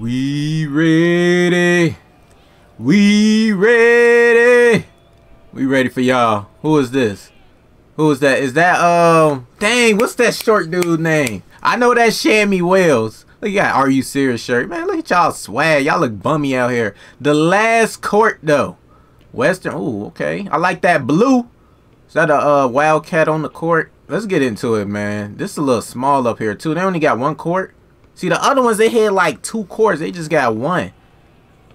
We ready. We ready. We ready for y'all. Who is this? Who is that? Is that um dang, what's that short dude name? I know that Shammy Wells. Look at Are You Serious shirt. Man, look at y'all swag. Y'all look bummy out here. The last court though. Western. Ooh, okay. I like that blue. Is that a uh, wildcat on the court? Let's get into it, man. This is a little small up here too. They only got one court. See, the other ones, they had like two courts. They just got one.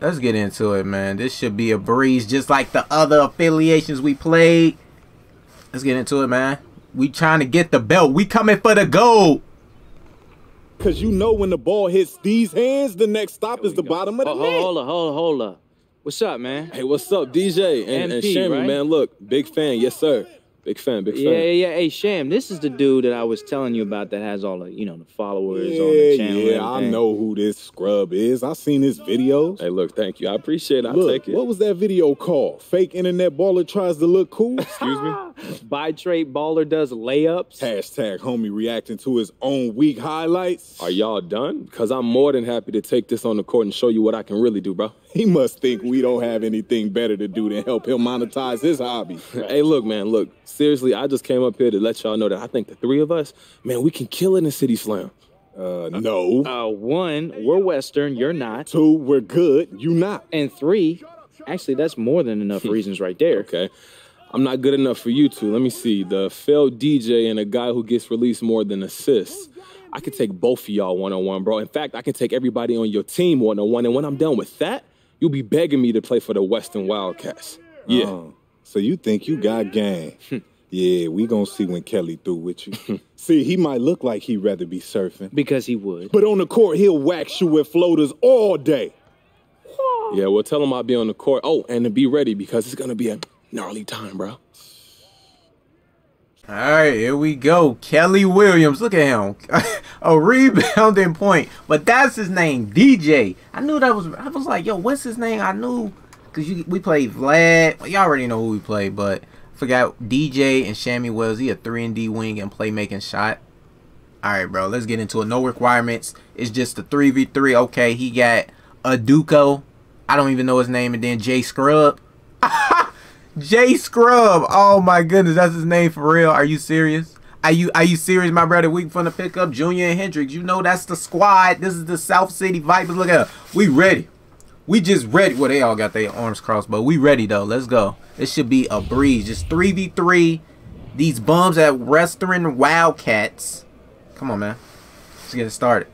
Let's get into it, man. This should be a breeze, just like the other affiliations we played. Let's get into it, man. We trying to get the belt. We coming for the gold. Cause you know when the ball hits these hands, the next stop is the go. bottom of the hold, net. Hold up, hold up, hold up. What's up, man? Hey, what's up, DJ and, MP, and Shammy, right? man? Look, big fan, yes sir. Big fan, big fan. Yeah, yeah, yeah. Hey, Sham, this is the dude that I was telling you about that has all the, you know, the followers yeah, on the channel. Yeah, I know who this scrub is. I seen his videos. Hey, look, thank you. I appreciate it. I look, take it. What was that video called? Fake internet baller tries to look cool? Excuse me? By trade baller does layups. Hashtag homie reacting to his own weak highlights. Are y'all done? Because I'm more than happy to take this on the court and show you what I can really do, bro. He must think we don't have anything better to do than help him monetize his hobby. hey, look, man, look. Seriously, I just came up here to let y'all know that I think the three of us, man, we can kill it in City Slam. Uh, no. Uh, one, we're Western, you're not. Two, we're good, you not. And three, actually, that's more than enough reasons right there. Okay. I'm not good enough for you two. Let me see. The failed DJ and a guy who gets released more than assists. I can take both of y'all one on one, bro. In fact, I can take everybody on your team one on one. And when I'm done with that, you'll be begging me to play for the Western Wildcats. Yeah. Oh, so you think you got game? Hmm. yeah, we gonna see when Kelly through with you. see, he might look like he'd rather be surfing. Because he would. But on the court, he'll wax you with floaters all day. Yeah, well, tell him I'll be on the court. Oh, and to be ready because it's gonna be a gnarly time, bro. All right, here we go. Kelly Williams. Look at him. a rebounding point. But that's his name, DJ. I knew that was, I was like, yo, what's his name? I knew, because we played Vlad. Well, y'all already know who we played, but forgot DJ and Shammy Wells. He a 3 and D wing and playmaking shot. All right, bro, let's get into it. No requirements. It's just a 3v3. Okay, he got a Duco. I don't even know his name. And then Jay Scrub. J Scrub. Oh my goodness, that's his name for real. Are you serious? Are you are you serious, my brother? We from the pickup Junior and Hendrix. You know that's the squad. This is the South City Vipers. Look at us. We ready. We just ready. Well, they all got their arms crossed, but we ready though. Let's go. It should be a breeze. Just 3v3. These bums at Western Wildcats. Come on, man. Let's get it started.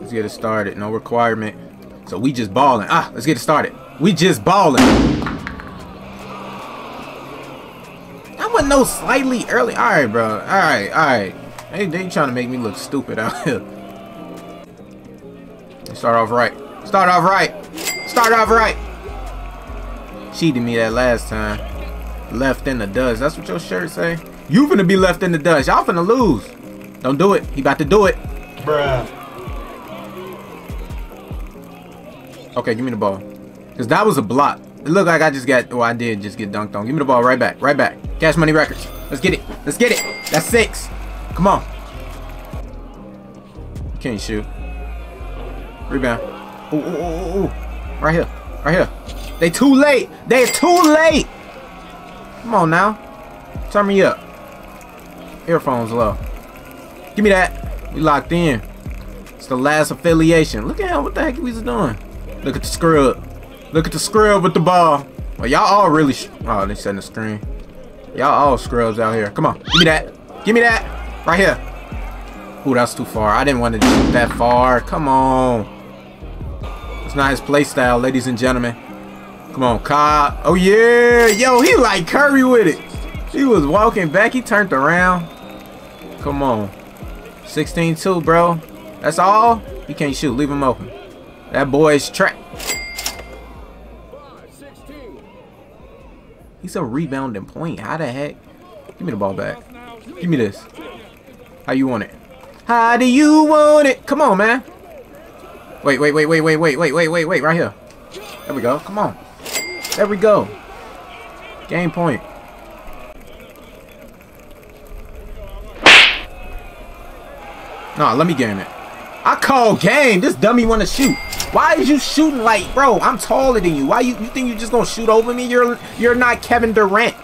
Let's get it started. No requirement. So we just balling. Ah, let's get it started. We just balling. No slightly early. All right, bro. All right, all right. They, they trying to make me look stupid out here. Start off right. Start off right. Start off right. Cheated me that last time. Left in the dust. That's what your shirt say? You finna be left in the dust. Y'all finna lose. Don't do it. He about to do it. Bruh. Okay, give me the ball. Because that was a block. It looked like I just got, well, I did just get dunked on. Give me the ball right back, right back. Cash Money Records. Let's get it. Let's get it. That's six. Come on. Can't shoot. Rebound. Ooh, ooh, ooh, ooh. Right here. Right here. They too late. They're too late. Come on now. Turn me up. Earphones low. Give me that. We locked in. It's the last affiliation. Look at him. What the heck we was doing? Look at the scrub. Look at the scrub with the ball. Well, y'all all really... oh, they setting the screen. Y'all all scrubs out here. Come on. Give me that. Give me that. Right here. Ooh, that's too far. I didn't want to shoot that far. Come on. It's not his play style, ladies and gentlemen. Come on, Cobb. Oh, yeah. Yo, he like Curry with it. He was walking back. He turned around. Come on. 16-2, bro. That's all? He can't shoot. Leave him open. That boy is trapped. He's a rebounding point. How the heck? Give me the ball back. Give me this. How you want it? How do you want it? Come on, man. Wait, wait, wait, wait, wait, wait, wait, wait, wait, wait, right here. There we go. Come on. There we go. Game point. Nah, let me game it. I call game. This dummy want to shoot. Why is you shooting like, bro? I'm taller than you. Why you you think you just gonna shoot over me? You're you're not Kevin Durant.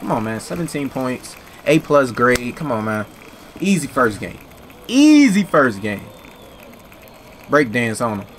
Come on, man. 17 points, A plus grade. Come on, man. Easy first game. Easy first game. Break dance on him.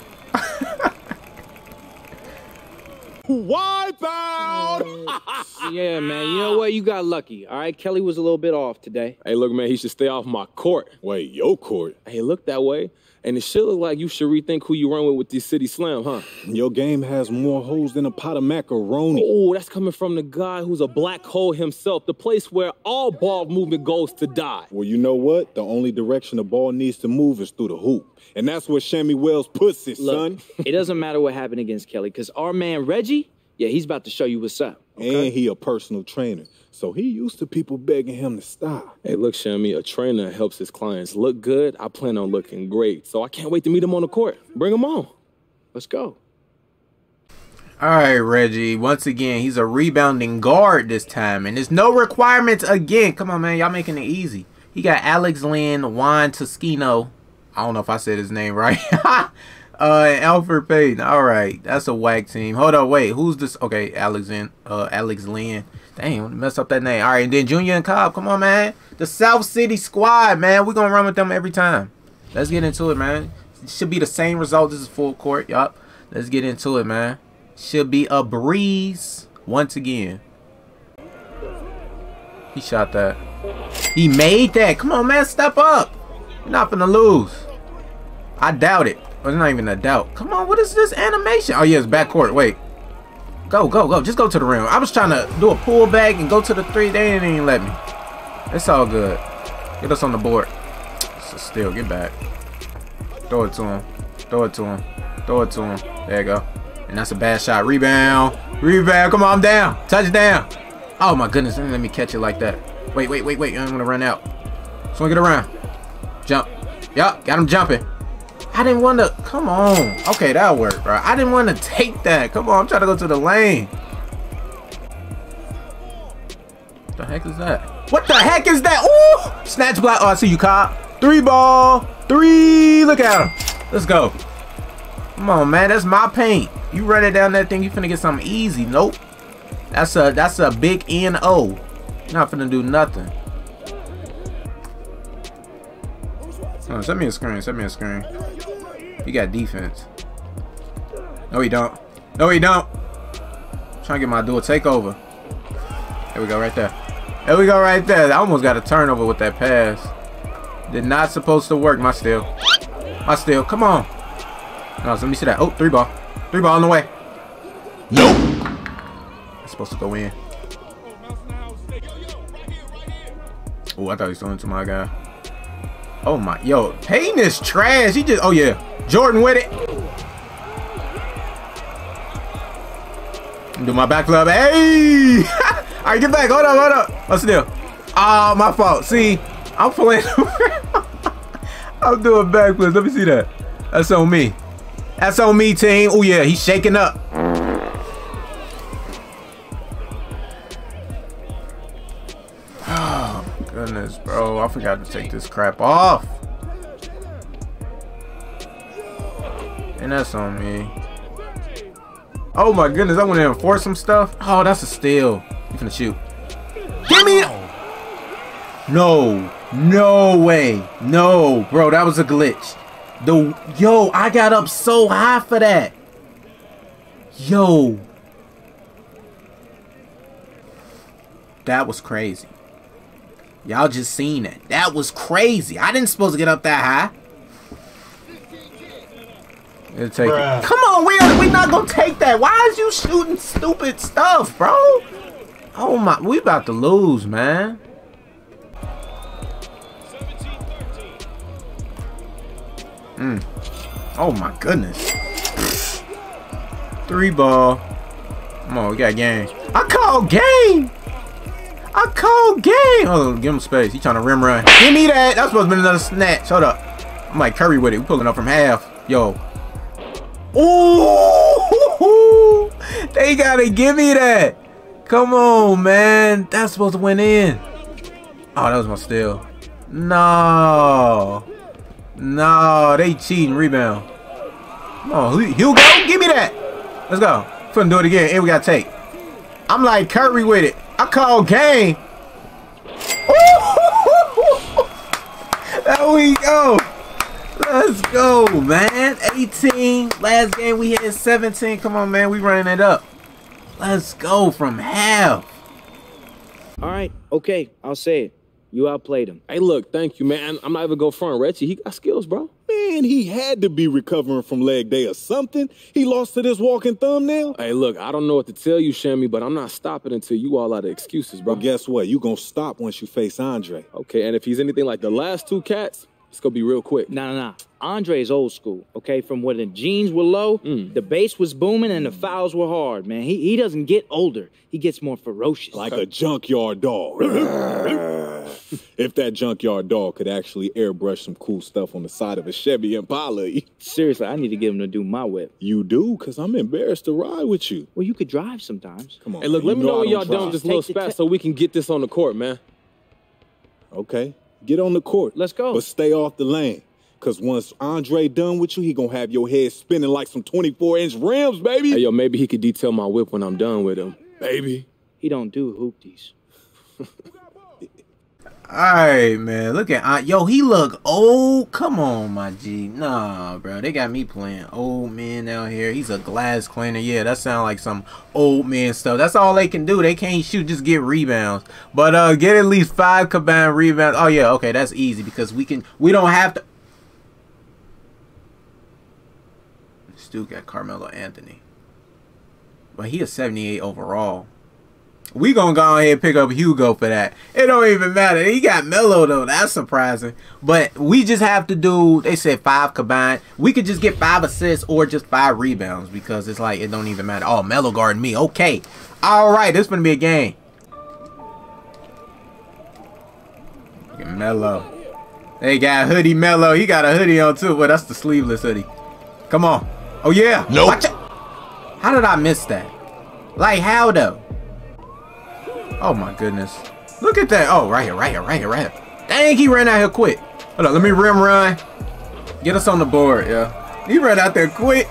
Wipe out! yeah, man. You know what? You got lucky. All right, Kelly was a little bit off today. Hey, look, man, he should stay off my court. Wait, your court? Hey, look that way. And it should look like you should rethink who you run with with this City Slam, huh? Your game has more holes than a pot of macaroni. Oh, that's coming from the guy who's a black hole himself, the place where all ball movement goes to die. Well, you know what? The only direction the ball needs to move is through the hoop. And that's where Shammy Wells puts it, Look, son. it doesn't matter what happened against Kelly, because our man Reggie, yeah, he's about to show you what's up. And he a personal trainer. So he used to people begging him to stop. Hey, look, Shammy, a trainer helps his clients look good. I plan on looking great, so I can't wait to meet him on the court. Bring him on. Let's go. All right, Reggie. Once again, he's a rebounding guard this time, and there's no requirements again. Come on, man, y'all making it easy. He got Alex Lynn, Juan Toscano. I don't know if I said his name right. uh, Alfred Payton. All right, that's a whack team. Hold on, wait, who's this? Okay, Alex Lynn. Uh, Alex Lynn. Dang, messed up that name. All right, and then Junior and Cobb. Come on, man. The South City squad, man. We're gonna run with them every time. Let's get into it, man. Should be the same result. This is full court. Yup. Let's get into it, man. Should be a breeze once again. He shot that. He made that. Come on, man. Step up. You're not gonna lose. I doubt it. It's not even a doubt. Come on, what is this animation? Oh, yeah, it's backcourt. Wait. Go, go, go. Just go to the rim. I was trying to do a pull back and go to the three. They didn't even let me. It's all good. Get us on the board. So still, get back. Throw it to him. Throw it to him. Throw it to him. There you go. And that's a bad shot. Rebound. Rebound. Come on, I'm down. Touchdown. Oh, my goodness. Let me catch it like that. Wait, wait, wait, wait. I'm going to run out. Swing it around. Jump. Yup, got him jumping. I didn't want to. Come on. Okay, that'll work, bro. I didn't want to take that. Come on, I'm trying to go to the lane. What the heck is that? What the heck is that? Ooh! Snatch block. Oh, I see you, cop. Three ball. Three. Look at him. Let's go. Come on, man. That's my paint. You run it down that thing, you finna get something easy. Nope. That's a that's a big N-O. You're not finna do nothing. Oh, send me a screen. Send me a screen. You got defense. No, he don't. No, he don't. trying to get my dual takeover. There we go, right there. There we go, right there. I almost got a turnover with that pass. Did not supposed to work. My steal. My steal. Come on. No, let me see that. Oh, three ball. Three ball on the way. Nope. It's supposed to go in. Oh, I thought he was throwing to my guy. Oh my, yo, Payton is trash. He just, oh yeah, Jordan with it. Do my back. Hey! All right, get back. Hold up, hold up. What's the deal? Oh, my fault. See, I'm playing. I'm doing backflips. Let me see that. That's on me. That's on me, team. Oh yeah, he's shaking up. Forgot to take this crap off. And that's on me. Oh my goodness, I want to enforce some stuff. Oh, that's a steal. You finna shoot. Give me No. No way. No, bro, that was a glitch. The yo, I got up so high for that. Yo. That was crazy. Y'all just seen it. That was crazy. I didn't supposed to get up that high. It'll take it. Come on, we are, we not gonna take that. Why is you shooting stupid stuff, bro? Oh my, we about to lose, man. Mm. Oh my goodness. Three ball. Come on, we got game. I call game. I call game. Oh, give him space. He trying to rim run. Give me that. That's supposed to be another snatch. Hold up. I'm like Curry with it. We pulling up from half. Yo. Ooh. They gotta give me that. Come on, man. That's supposed to win in. Oh, that was my steal. No. No, they cheating. Rebound. Come on, Hugo, give me that. Let's go. Finna do it again. And we got take. I'm like Curry with it. I call game. there we go. Let's go, man. 18. Last game we had 17. Come on, man. We running it up. Let's go from half. All right. Okay. I'll say it. You outplayed him. Hey, look, thank you, man. I'm not even going to front Reggie. He got skills, bro. Man, he had to be recovering from leg day or something. He lost to this walking thumbnail. Hey, look, I don't know what to tell you, Shammy, but I'm not stopping until you all out of excuses, bro. Well, guess what? You gonna stop once you face Andre. Okay, and if he's anything like the last two cats, it's gonna be real quick. Nah, nah, nah. Andre is old school, okay? From when the jeans were low, mm. the bass was booming, and the fouls were hard, man. He, he doesn't get older. He gets more ferocious. Like a junkyard dog. if that junkyard dog could actually airbrush some cool stuff on the side of a Chevy Impala. Seriously, I need to get him to do my whip. You do? Because I'm embarrassed to ride with you. Well, you could drive sometimes. Come on. Hey, look, man. let me know when y'all done with this little spat so we can get this on the court, man. Okay. Get on the court. Let's go. But stay off the lane. Cause once Andre done with you, he gonna have your head spinning like some 24 inch rims, baby. Hey, yo, maybe he could detail my whip when I'm done with him. Baby. He don't do hoopties. Alright, man. Look at uh, yo, he look old. Come on, my G. Nah, bro. They got me playing old man out here. He's a glass cleaner. Yeah, that sound like some old man stuff. That's all they can do. They can't shoot, just get rebounds. But uh get at least five combined rebounds. Oh yeah, okay, that's easy because we can we don't have to Still got Carmelo Anthony. But he is 78 overall. We gonna go ahead and pick up Hugo for that. It don't even matter. He got Melo though. That's surprising. But we just have to do. They said five combined. We could just get five assists or just five rebounds because it's like it don't even matter. Oh, Melo guarding me. Okay. All right. This gonna be a game. Melo. They got hoodie Melo. He got a hoodie on too, but that's the sleeveless hoodie. Come on. Oh yeah. No. Nope. How did I miss that? Like how though? Oh my goodness. Look at that. Oh, right here, right here, right here, right here. Dang, he ran out here quick. Hold on, let me rim run. Get us on the board, yeah. He ran out there quick.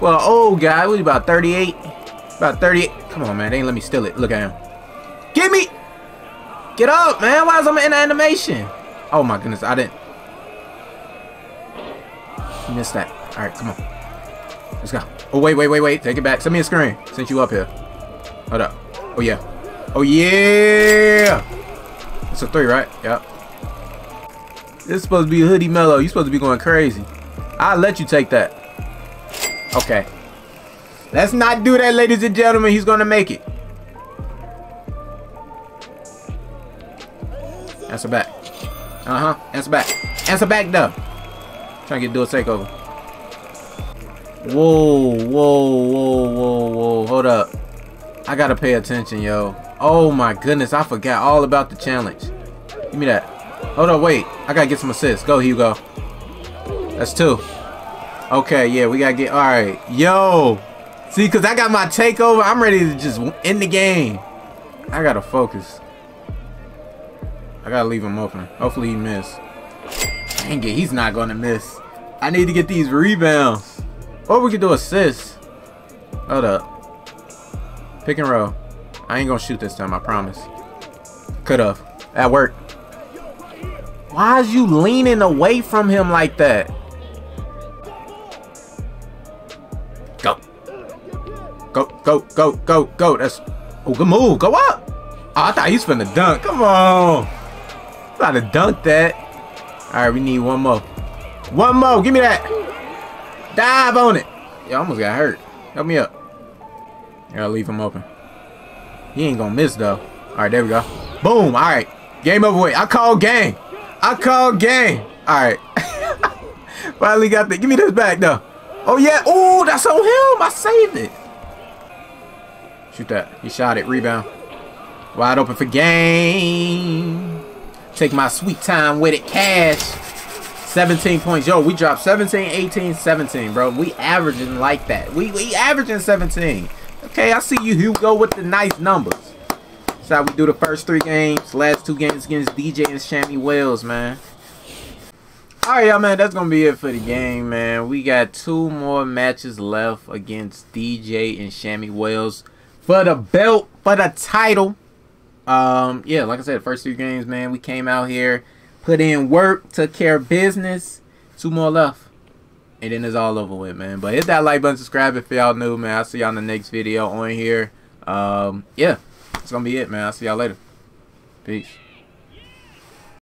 Well, old guy, we about 38? About 38. Come on, man. They ain't let me steal it. Look at him. Get me! Get up, man. Why is I'm in animation? Oh my goodness, I didn't. Missed that. All right, come on. Let's go. Oh, wait, wait, wait, wait. Take it back. Send me a screen. Since you up here. Hold up. Oh, yeah. Oh, yeah! It's a three, right? Yep. This is supposed to be Hoodie Melo. You're supposed to be going crazy. I'll let you take that. Okay. Let's not do that, ladies and gentlemen. He's going to make it. Answer back. Uh-huh. Answer back. Answer back, though. Trying to get do a takeover. Whoa, whoa, whoa, whoa, whoa. Hold up. I gotta pay attention, yo. Oh my goodness, I forgot all about the challenge. Give me that. Hold on, wait. I gotta get some assists. Go, Hugo. That's two. Okay, yeah, we gotta get. All right, yo. See, cause I got my takeover. I'm ready to just end the game. I gotta focus. I gotta leave him open. Hopefully he miss. Dang it, he's not gonna miss. I need to get these rebounds. Or we could do assists. Hold up. Pick and roll. I ain't gonna shoot this time, I promise. Could've. That worked. Why is you leaning away from him like that? Go. Go, go, go, go, go. That's oh good move. Go up. Oh, I thought he's finna dunk. Come on. About to dunk that. Alright, we need one more. One more. Give me that. Dive on it. Yeah, almost got hurt. Help me up. Gotta leave him open. He ain't gonna miss though. All right, there we go. Boom. All right. Game over with. I call game. I call game. All right. Finally got the. Give me this back though. Oh yeah. Oh, that's on him. I saved it. Shoot that. He shot it. Rebound. Wide open for game. Take my sweet time with it. Cash. 17 points. Yo, we dropped 17, 18, 17, bro. We averaging like that. We we averaging 17. Okay, I see you, Hugo, with the nice numbers. That's how we do the first three games. Last two games against DJ and Shammy Wells, man. All right, y'all, man. That's gonna be it for the game, man. We got two more matches left against DJ and Shammy Wells for the belt, for the title. Um, yeah, like I said, first two games, man. We came out here, put in work, took care of business. Two more left, and then it's all over with, man. But hit that like button, subscribe if y'all new, man. I'll see y'all in the next video on here. Um, yeah, it's gonna be it, man. I'll see y'all later. Peace.